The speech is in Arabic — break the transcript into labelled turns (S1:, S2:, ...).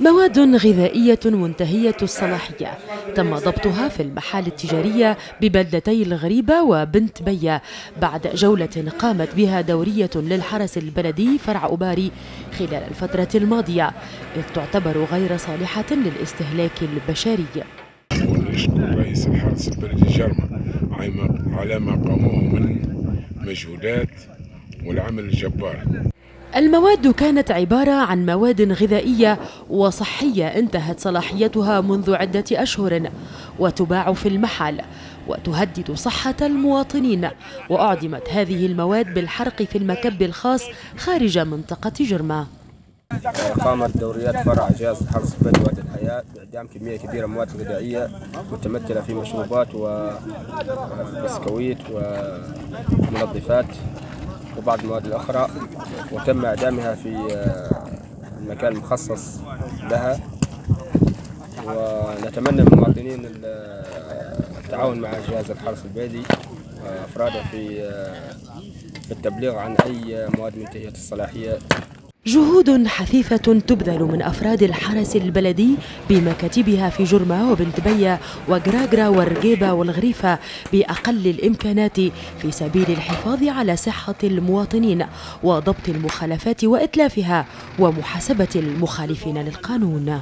S1: مواد غذائية منتهية الصلاحية. تم ضبطها في المحال التجارية ببلدتي الغريبة وبنت بية بعد جولة قامت بها دورية للحرس البلدي فرع أباري خلال الفترة الماضية. إذ تعتبر غير صالحة للاستهلاك البشري.
S2: رئيس الحرس البلدي جرمة على ما قاموه من مجهودات والعمل الجبار.
S1: المواد كانت عبارة عن مواد غذائية وصحية انتهت صلاحيتها منذ عدة أشهر وتباع في المحل وتهدد صحة المواطنين. وأعدمت هذه المواد بالحرق في المكب الخاص خارج منطقة جرمة.
S3: قامت دوريات فرع جهاز البلدي وادي الحياة بإعدام كمية كبيرة من المواد الغذائية متمثلة في مشروبات وبسكويت ومنظفات وبعض المواد الأخرى وتم إعدامها في المكان المخصص لها. ونتمنى من المواطنين التعاون مع جهاز الحرس البلدي وأفراده في التبليغ عن أي مواد منتهية الصلاحية.
S1: جهود حثيثة تبذل من أفراد الحرس البلدي بمكاتبها في جرمة وبنت بية وقراقرة والرقيبة والغريفة بأقل الإمكانات في سبيل الحفاظ على صحة المواطنين وضبط المخالفات وإتلافها ومحاسبة المخالفين للقانون.